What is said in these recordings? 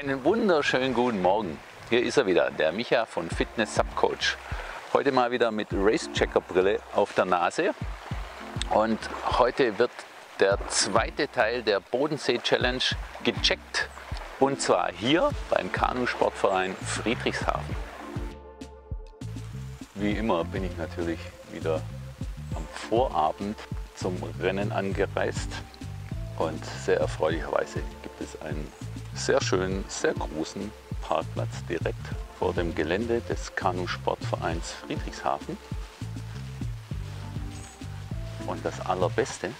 Einen wunderschönen guten Morgen. Hier ist er wieder, der Micha von Fitness Subcoach. Heute mal wieder mit Racechecker Brille auf der Nase. Und heute wird der zweite Teil der Bodensee Challenge gecheckt. Und zwar hier beim Kanusportverein Friedrichshafen. Wie immer bin ich natürlich wieder am Vorabend zum Rennen angereist. Und sehr erfreulicherweise gibt es einen sehr schönen, sehr großen Parkplatz direkt vor dem Gelände des Kanusportvereins Friedrichshafen. Und das Allerbeste,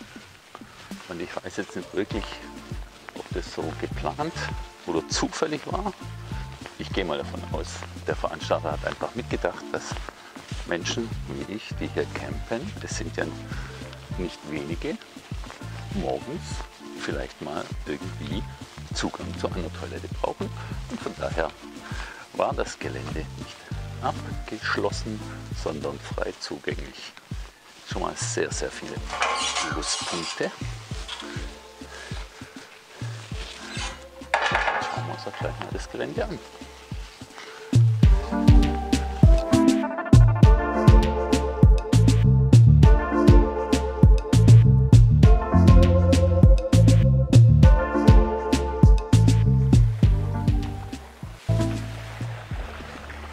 und ich weiß jetzt nicht wirklich, ob das so geplant oder zufällig war, ich gehe mal davon aus, der Veranstalter hat einfach mitgedacht, dass Menschen wie ich, die hier campen, das sind ja nicht wenige, morgens vielleicht mal irgendwie Zugang zu einer Toilette brauchen. Und von daher war das Gelände nicht abgeschlossen, sondern frei zugänglich. Schon mal sehr, sehr viele Pluspunkte. Schauen wir uns gleich mal das Gelände an.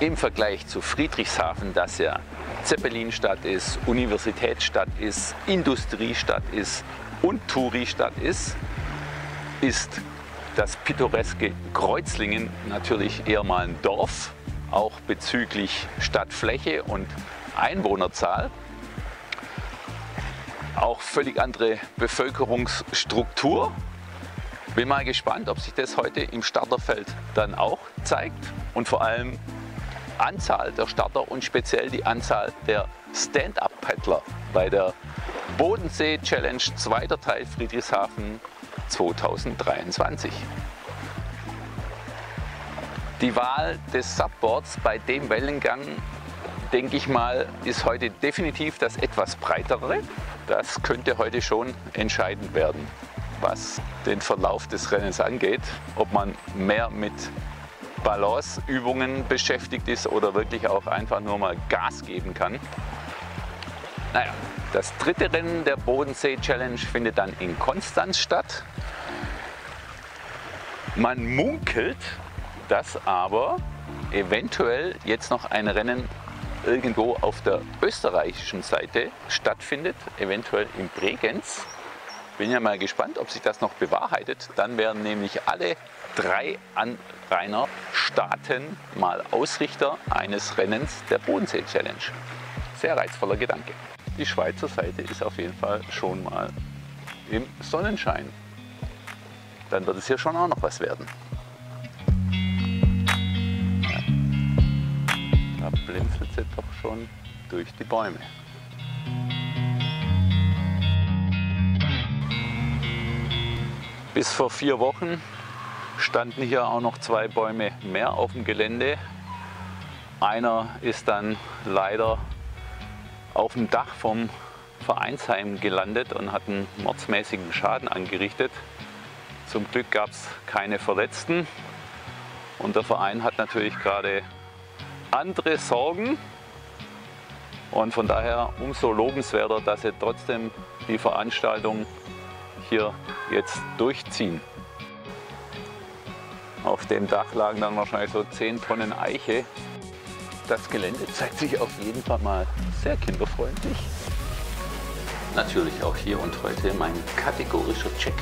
Im Vergleich zu Friedrichshafen, das ja Zeppelinstadt ist, Universitätsstadt ist, Industriestadt ist und Touristadt ist, ist das pittoreske Kreuzlingen natürlich eher mal ein Dorf, auch bezüglich Stadtfläche und Einwohnerzahl. Auch völlig andere Bevölkerungsstruktur. Bin mal gespannt, ob sich das heute im Starterfeld dann auch zeigt und vor allem Anzahl der Starter und speziell die Anzahl der Stand-Up-Paddler bei der Bodensee Challenge zweiter Teil Friedrichshafen 2023. Die Wahl des Subboards bei dem Wellengang, denke ich mal, ist heute definitiv das etwas breitere. Das könnte heute schon entscheidend werden, was den Verlauf des Rennens angeht, ob man mehr mit Balanceübungen beschäftigt ist oder wirklich auch einfach nur mal Gas geben kann. Naja, das dritte Rennen der Bodensee Challenge findet dann in Konstanz statt. Man munkelt, dass aber eventuell jetzt noch ein Rennen irgendwo auf der österreichischen Seite stattfindet, eventuell in Bregenz. Bin ja mal gespannt, ob sich das noch bewahrheitet. Dann werden nämlich alle drei Anrainerstaaten mal Ausrichter eines Rennens der Bodensee Challenge. Sehr reizvoller Gedanke. Die Schweizer Seite ist auf jeden Fall schon mal im Sonnenschein. Dann wird es hier schon auch noch was werden. Da blinzelt sie doch schon durch die Bäume. Bis vor vier Wochen standen hier auch noch zwei Bäume mehr auf dem Gelände. Einer ist dann leider auf dem Dach vom Vereinsheim gelandet und hat einen mordsmäßigen Schaden angerichtet. Zum Glück gab es keine Verletzten und der Verein hat natürlich gerade andere Sorgen und von daher umso lobenswerter, dass sie trotzdem die Veranstaltung hier jetzt durchziehen. Auf dem Dach lagen dann wahrscheinlich so 10 Tonnen Eiche. Das Gelände zeigt sich auf jeden Fall mal sehr kinderfreundlich. Natürlich auch hier und heute mein kategorischer Check.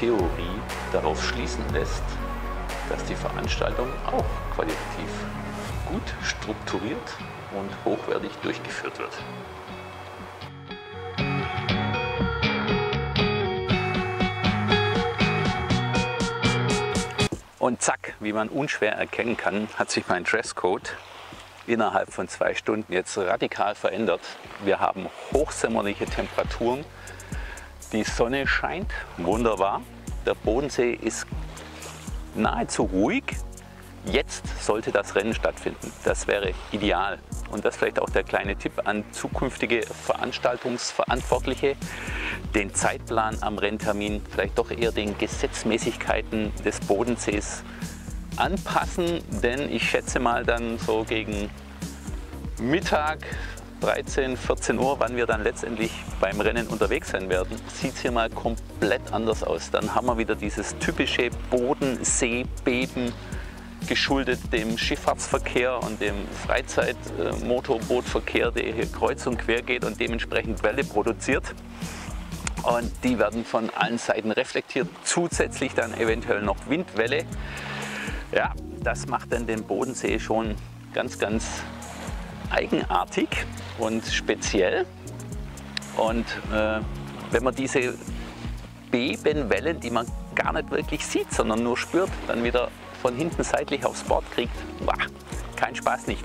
Theorie darauf schließen lässt, dass die Veranstaltung auch qualitativ gut strukturiert und hochwertig durchgeführt wird. Und zack, wie man unschwer erkennen kann, hat sich mein Dresscode innerhalb von zwei Stunden jetzt radikal verändert. Wir haben hochsommerliche Temperaturen. Die Sonne scheint wunderbar. Der Bodensee ist nahezu ruhig. Jetzt sollte das Rennen stattfinden. Das wäre ideal. Und das vielleicht auch der kleine Tipp an zukünftige Veranstaltungsverantwortliche. Den Zeitplan am Renntermin vielleicht doch eher den Gesetzmäßigkeiten des Bodensees anpassen, denn ich schätze mal dann so gegen Mittag 13, 14 Uhr, wann wir dann letztendlich beim Rennen unterwegs sein werden, sieht es hier mal komplett anders aus. Dann haben wir wieder dieses typische Bodenseebeben geschuldet dem Schifffahrtsverkehr und dem Freizeitmotorbootverkehr, der hier kreuz und quer geht und dementsprechend Welle produziert. Und die werden von allen Seiten reflektiert. Zusätzlich dann eventuell noch Windwelle. Ja, das macht dann den Bodensee schon ganz, ganz eigenartig und speziell. Und äh, wenn man diese Bebenwellen, die man gar nicht wirklich sieht, sondern nur spürt, dann wieder von hinten seitlich aufs Board kriegt, wow, kein Spaß nicht.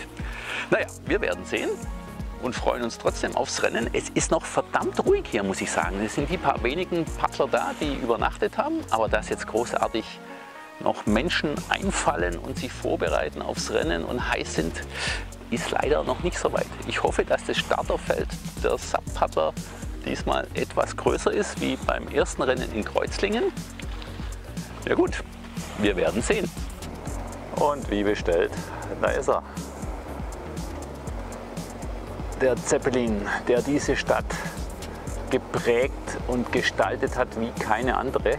Naja, wir werden sehen und freuen uns trotzdem aufs Rennen. Es ist noch verdammt ruhig hier, muss ich sagen. Es sind die paar wenigen Paddler da, die übernachtet haben, aber dass jetzt großartig noch Menschen einfallen und sich vorbereiten aufs Rennen und heiß sind, ist leider noch nicht so weit. Ich hoffe, dass das Starterfeld der Subpaddler diesmal etwas größer ist wie beim ersten Rennen in Kreuzlingen. Ja gut, wir werden sehen. Und wie bestellt, da ist er. Der Zeppelin, der diese Stadt geprägt und gestaltet hat wie keine andere.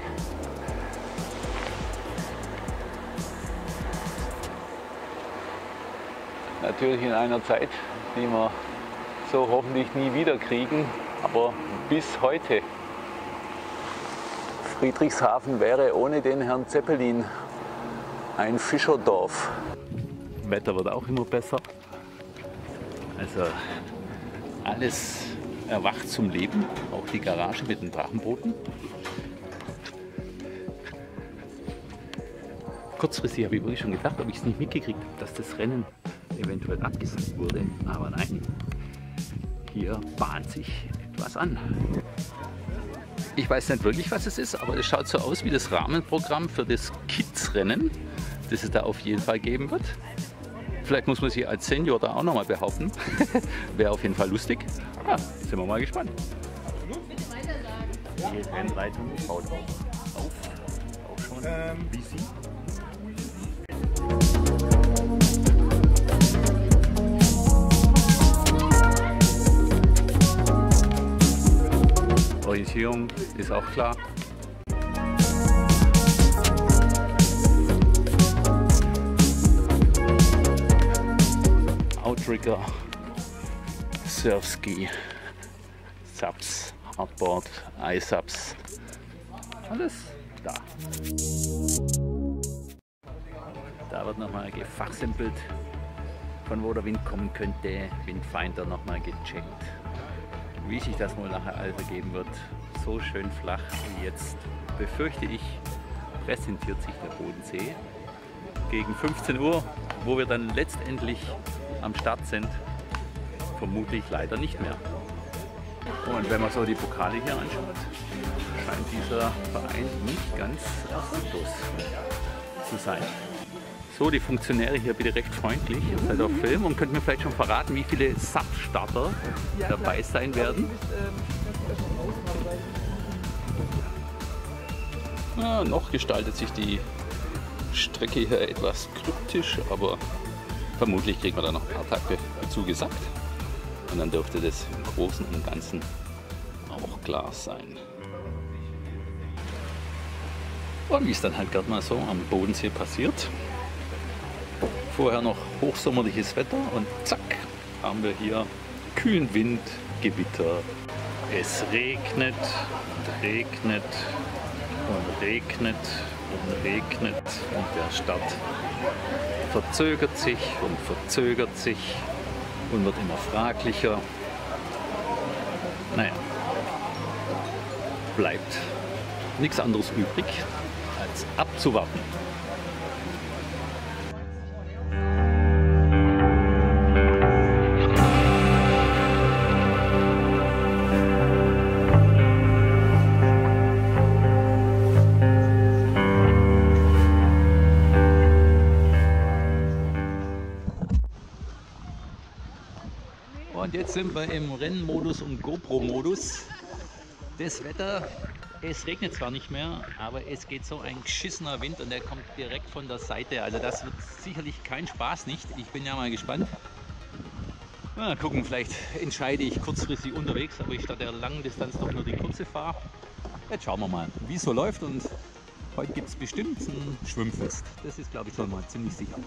Natürlich in einer Zeit, die wir so hoffentlich nie wieder kriegen, aber bis heute. Friedrichshafen wäre ohne den Herrn Zeppelin ein Fischerdorf. Wetter wird auch immer besser. Also alles erwacht zum Leben, auch die Garage mit den Drachenbooten. Kurzfristig habe ich wirklich schon gedacht, ob ich es nicht mitgekriegt habe, dass das Rennen eventuell abgesagt wurde. Aber nein, hier bahnt sich etwas an. Ich weiß nicht wirklich, was es ist, aber es schaut so aus wie das Rahmenprogramm für das Kids-Rennen, das es da auf jeden Fall geben wird. Vielleicht muss man sich als Senior da auch nochmal behaupten. Wäre auf jeden Fall lustig. Ja, sind wir mal gespannt. Die Rennleitung baut auf. Auch schon. Ähm, wie sie? Orientierung ist auch klar. Outrigger, Surfski, Subs, Hardboard, iSubs, alles da. Da wird nochmal gefachsimpelt, von wo der Wind kommen könnte, Windfinder nochmal gecheckt wie sich das wohl nachher alles ergeben wird. So schön flach wie jetzt, befürchte ich, präsentiert sich der Bodensee. Gegen 15 Uhr, wo wir dann letztendlich am Start sind, vermutlich leider nicht mehr. Und wenn man so die Pokale hier anschaut, scheint dieser Verein nicht ganz erfolglos zu sein. So, die Funktionäre hier bitte recht freundlich. Ihr seid auf Film und könnt mir vielleicht schon verraten, wie viele Substarter dabei sein werden. Ja, noch gestaltet sich die Strecke hier etwas kryptisch, aber vermutlich kriegen wir da noch ein paar Tage dazu gesagt. Und dann dürfte das im Großen und Ganzen auch klar sein. Und wie es dann halt gerade mal so am Bodensee passiert, Vorher noch hochsommerliches Wetter und zack, haben wir hier kühlen Wind, Gewitter. Es regnet und regnet und regnet und regnet und der Start verzögert sich und verzögert sich und wird immer fraglicher. Naja, bleibt nichts anderes übrig, als abzuwarten. Jetzt sind wir im Rennmodus und GoPro-Modus. Das Wetter, es regnet zwar nicht mehr, aber es geht so ein geschissener Wind und der kommt direkt von der Seite. Also das wird sicherlich kein Spaß nicht. Ich bin ja mal gespannt. Mal gucken, vielleicht entscheide ich kurzfristig unterwegs, aber ich statt der langen Distanz doch nur die kurze fahre. Jetzt schauen wir mal, wie es so läuft und heute gibt es bestimmt ein Schwimmfest. Das ist glaube ich schon mal ziemlich sicher.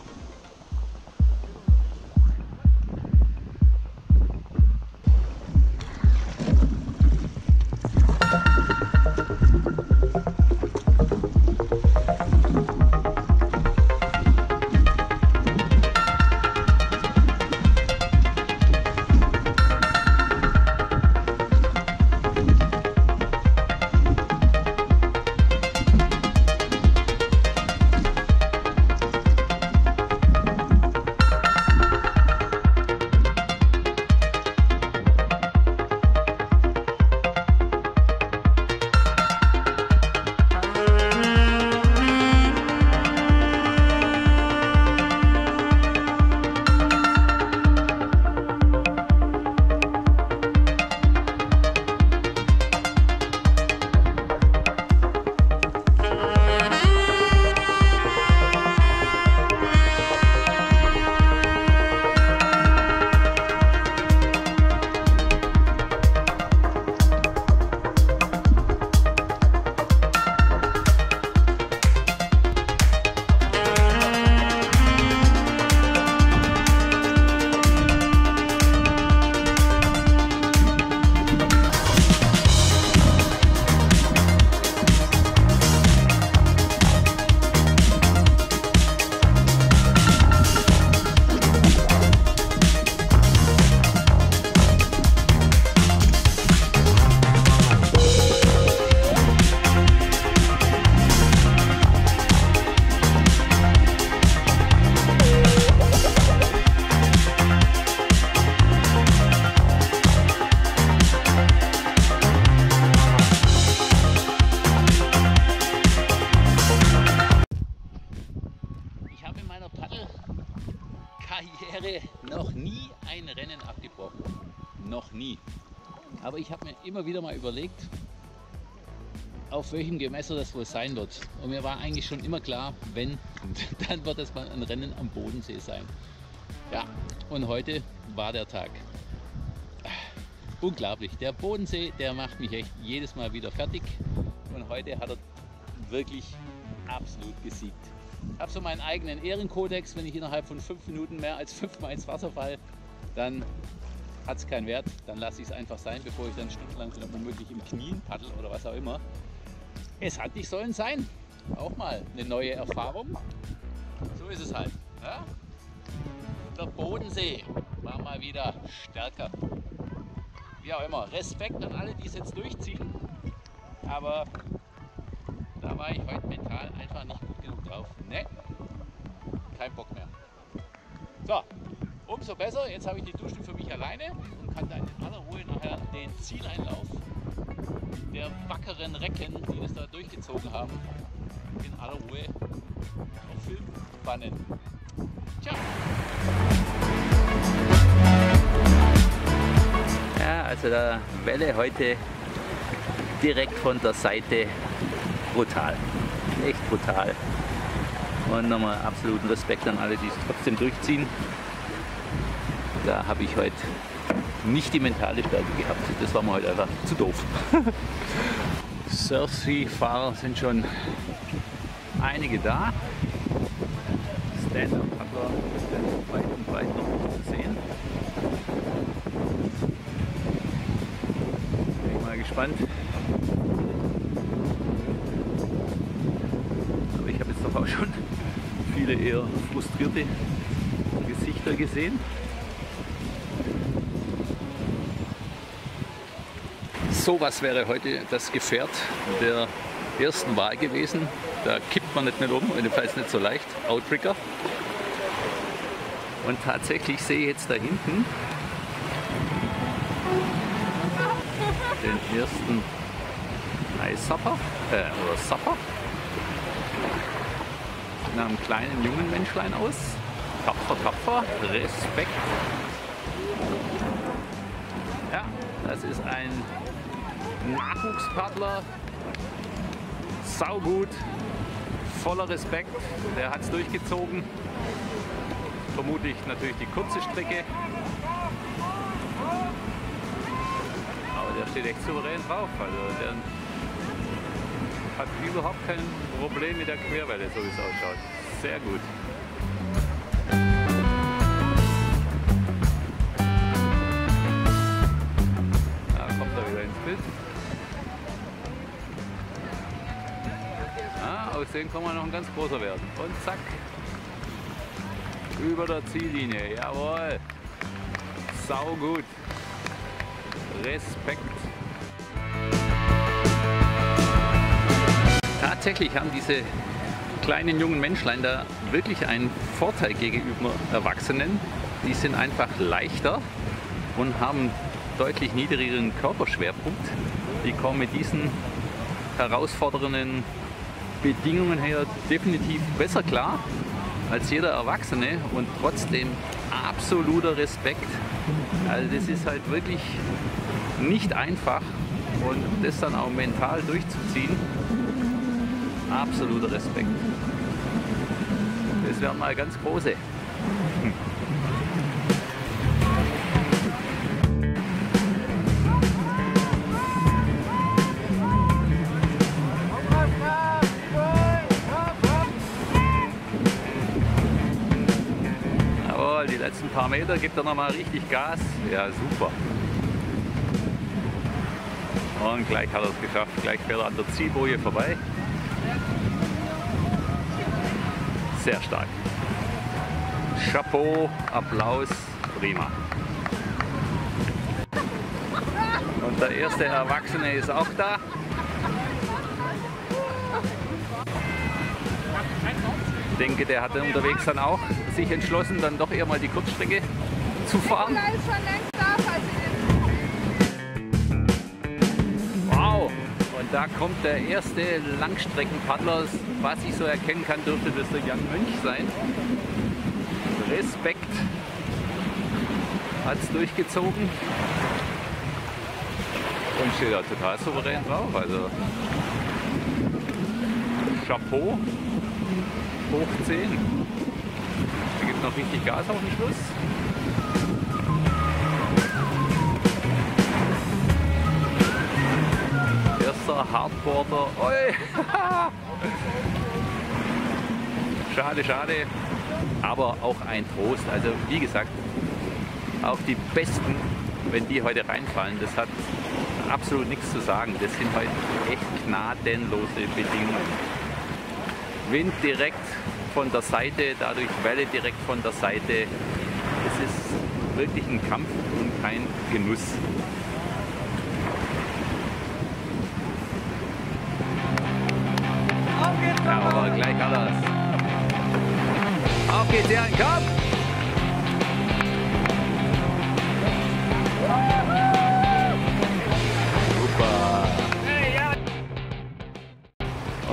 Wieder mal überlegt, auf welchem Gemesser das wohl sein wird. Und mir war eigentlich schon immer klar, wenn, dann wird es mal ein Rennen am Bodensee sein. Ja, und heute war der Tag. Unglaublich. Der Bodensee, der macht mich echt jedes Mal wieder fertig. Und heute hat er wirklich absolut gesiegt. Ich habe so meinen eigenen Ehrenkodex, wenn ich innerhalb von fünf Minuten mehr als fünfmal ins Wasser falle, dann hat es keinen Wert, dann lasse ich es einfach sein, bevor ich dann stundenlang womöglich im Knien paddel oder was auch immer. Es hat nicht sollen sein. Auch mal eine neue Erfahrung. So ist es halt. Ja? Der Bodensee war mal wieder stärker. Wie auch immer. Respekt an alle, die es jetzt durchziehen. Aber da war ich heute mental einfach nicht gut genug drauf. Ne, kein Bock mehr. So, umso besser. Jetzt habe ich die Dusche für mich alleine und kann dann in aller Ruhe nachher den Zieleinlauf der wackeren Recken, die es da durchgezogen haben, in aller Ruhe auf Film bannen. Tja. Ja, also der Welle heute direkt von der Seite brutal. Echt brutal. Und nochmal absoluten Respekt an alle, die es trotzdem durchziehen. Da habe ich heute nicht die mentale Stärke gehabt. Das war mir heute einfach zu doof. Surfsea-Fahrer sind schon einige da. Stand-Up-Paddler sind weit und weit noch zu sehen. Bin ich mal gespannt, auch schon viele eher frustrierte Gesichter gesehen. So was wäre heute das Gefährt der ersten Wahl gewesen. Da kippt man nicht mehr um, jedenfalls nicht so leicht. Outrigger. Und tatsächlich sehe ich jetzt da hinten den ersten Eissapper äh, oder Sapper nach einem kleinen jungen Menschlein aus. Tapfer, tapfer, Respekt. Das ist ein Nachwuchspaddler. Saugut, voller Respekt. Der hat es durchgezogen. Vermutlich natürlich die kurze Strecke. Aber der steht echt souverän drauf. Also der hat überhaupt kein Problem mit der Querwelle, so wie es ausschaut. Sehr gut. Dem kann man noch ein ganz großer werden. Und zack, über der Ziellinie. Jawohl. Sau gut. Respekt. Tatsächlich haben diese kleinen jungen Menschlein da wirklich einen Vorteil gegenüber Erwachsenen. Die sind einfach leichter und haben deutlich niedrigeren Körperschwerpunkt. Die kommen mit diesen herausfordernden Bedingungen her definitiv besser klar als jeder Erwachsene und trotzdem absoluter Respekt. Also das ist halt wirklich nicht einfach und das dann auch mental durchzuziehen, absoluter Respekt. Das wären mal ganz große. Paar Meter gibt er noch mal richtig Gas. Ja, super. Und gleich hat er es geschafft. Gleich fährt er an der Zielboje vorbei. Sehr stark. Chapeau, Applaus, prima. Und der erste Erwachsene ist auch da. Ich denke, der hat unterwegs dann auch sich entschlossen, dann doch eher mal die Kurzstrecke zu fahren. Wow! Und da kommt der erste Langstreckenpaddler. Was ich so erkennen kann, dürfte das der Jan Mönch sein. Respekt. Hat es durchgezogen. Und steht da total souverän drauf. Also Chapeau. Hoch 10. Gibt noch richtig Gas auf den Schluss. Erster Hardboarder. Oi. schade, schade. Aber auch ein Trost. Also wie gesagt, auch die Besten, wenn die heute reinfallen, das hat absolut nichts zu sagen. Das sind heute echt gnadenlose Bedingungen. Wind direkt von der Seite, dadurch Welle direkt von der Seite. Es ist wirklich ein Kampf und kein Genuss. Ja, aber gleich alles. Auf geht's, Jan, komm! Super.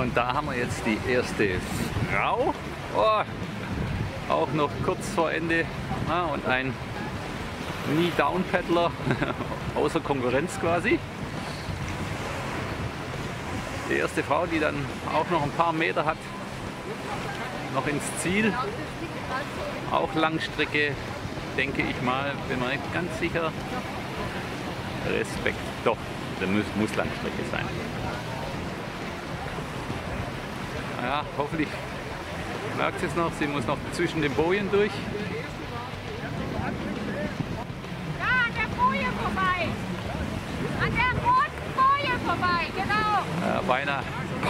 Und da haben wir jetzt die erste Frau. Oh, auch noch kurz vor Ende. Ah, und ein Knee-Down-Paddler außer Konkurrenz quasi. Die erste Frau, die dann auch noch ein paar Meter hat, noch ins Ziel. Auch Langstrecke, denke ich mal, bin mir nicht ganz sicher. Respekt, doch, das muss, muss Langstrecke sein. Ja, hoffentlich merkt es noch, sie muss noch zwischen den Bojen durch. Da an der Boje vorbei. An der roten Boje vorbei, genau. Ja, beinahe,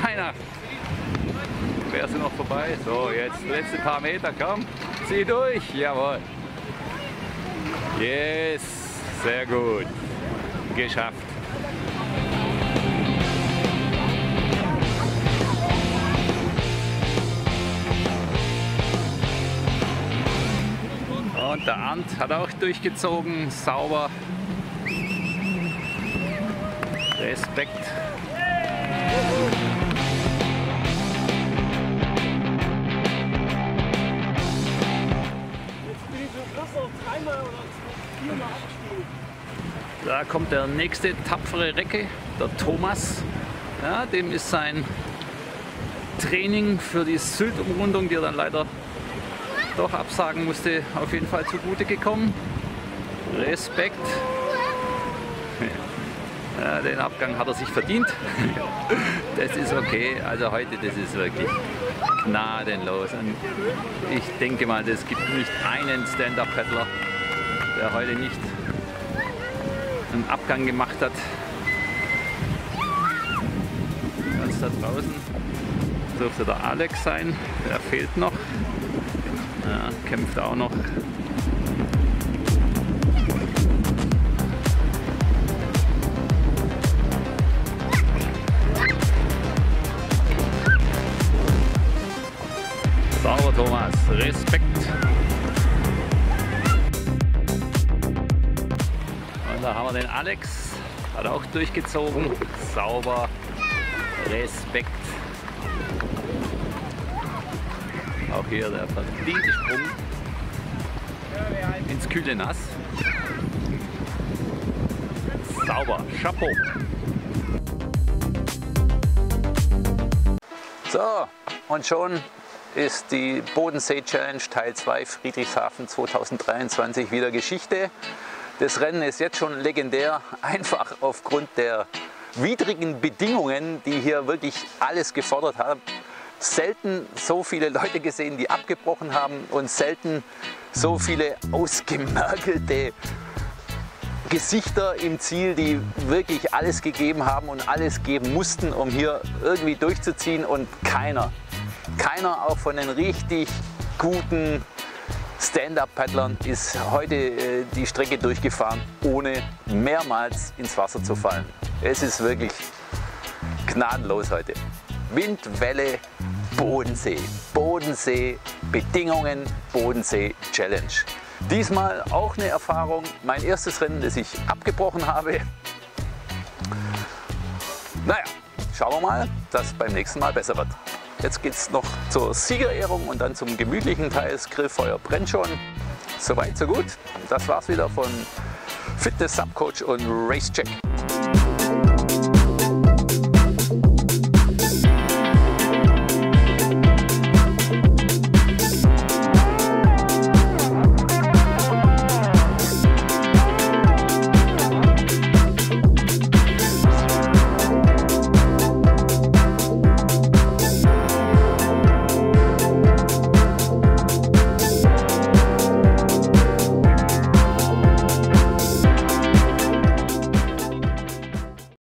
beinahe. Wäre sie noch vorbei. So, jetzt letzte paar Meter, komm, zieh durch, jawohl. Yes, sehr gut. Geschafft. Und der Ant hat auch durchgezogen, sauber. Respekt. Da kommt der nächste tapfere Recke, der Thomas. Ja, dem ist sein Training für die Sylt-Umrundung, die er dann leider doch absagen musste, auf jeden Fall zugute gekommen. Respekt. Ja, den Abgang hat er sich verdient. Das ist okay. Also heute, das ist wirklich gnadenlos. Und ich denke mal, es gibt nicht einen Stand-Up-Paddler, der heute nicht einen Abgang gemacht hat. Ganz da draußen dürfte der Alex sein, der fehlt noch. Ja, kämpft auch noch. Sauber Thomas, Respekt. Und da haben wir den Alex, hat auch durchgezogen. Sauber, Respekt. Auch hier der verdiente Sprung ins kühle Nass. Sauber, Chapeau. So, und schon ist die Bodensee Challenge Teil 2 Friedrichshafen 2023 wieder Geschichte. Das Rennen ist jetzt schon legendär, einfach aufgrund der widrigen Bedingungen, die hier wirklich alles gefordert haben selten so viele Leute gesehen, die abgebrochen haben und selten so viele ausgemergelte Gesichter im Ziel, die wirklich alles gegeben haben und alles geben mussten, um hier irgendwie durchzuziehen und keiner, keiner auch von den richtig guten Stand-Up-Paddlern ist heute äh, die Strecke durchgefahren, ohne mehrmals ins Wasser zu fallen. Es ist wirklich gnadenlos heute. Wind, Welle, Bodensee. Bodensee, Bedingungen, Bodensee Challenge. Diesmal auch eine Erfahrung, mein erstes Rennen, das ich abgebrochen habe. Naja, schauen wir mal, dass beim nächsten Mal besser wird. Jetzt geht es noch zur Siegerehrung und dann zum gemütlichen Teil. Das Grillfeuer brennt schon. Soweit, so gut. Das war's wieder von Fitness Subcoach und Racecheck.